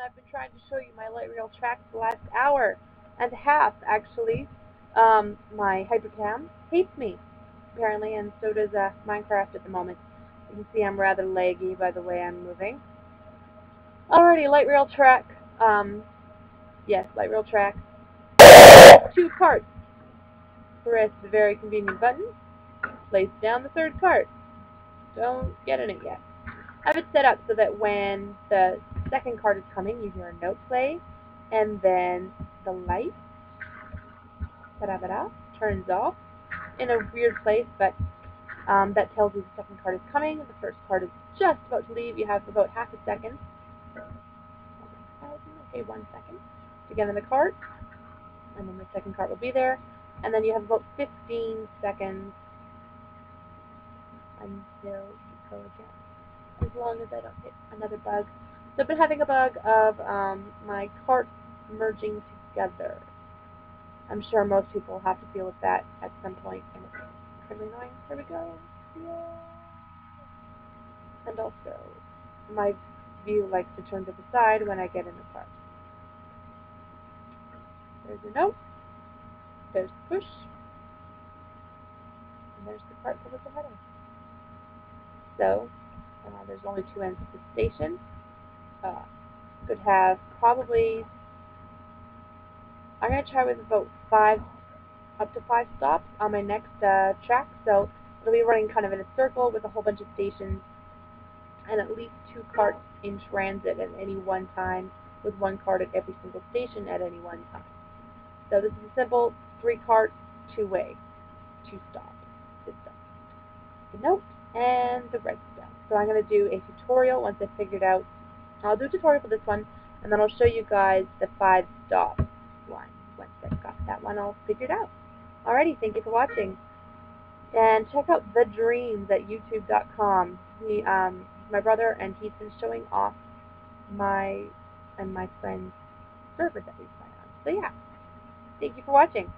I've been trying to show you my light rail tracks the last hour and a half, actually. Um, my Hypercam hates me, apparently, and so does uh, Minecraft at the moment. You can see I'm rather laggy by the way I'm moving. Alrighty, light rail track. Um, yes, light rail track. Two carts. Press the very convenient button. Place down the third cart. Don't get in it yet. I have it set up so that when the second card is coming, you hear a note play, and then the light turns off in a weird place, but um, that tells you the second card is coming. The first card is just about to leave. You have about half a second. Okay, one second to get in the cart, and then the second cart will be there, and then you have about 15 seconds until you go again as long as I don't hit another bug. So I've been having a bug of um, my carts merging together. I'm sure most people have to deal with that at some point. and it's pretty annoying. There we go. Yeah. And also, my view likes to turn to the side when I get in the cart. There's a note. There's push. And there's the cart that was ahead of. So, uh, there's only two ends of the station. Uh, could have probably, I'm going to try with about five, up to five stops on my next uh, track. So it'll be running kind of in a circle with a whole bunch of stations and at least two carts in transit at any one time with one cart at every single station at any one time. So this is a simple three cart, two way, two stop system. The note and the redstone. So I'm going to do a tutorial once I've figured out, I'll do a tutorial for this one, and then I'll show you guys the five stop one once I've got that one all figured out. Alrighty, thank you for watching. And check out The Dreams at youtube.com. He, um, my brother, and he's been showing off my and my friend's server that we play on. So yeah, thank you for watching.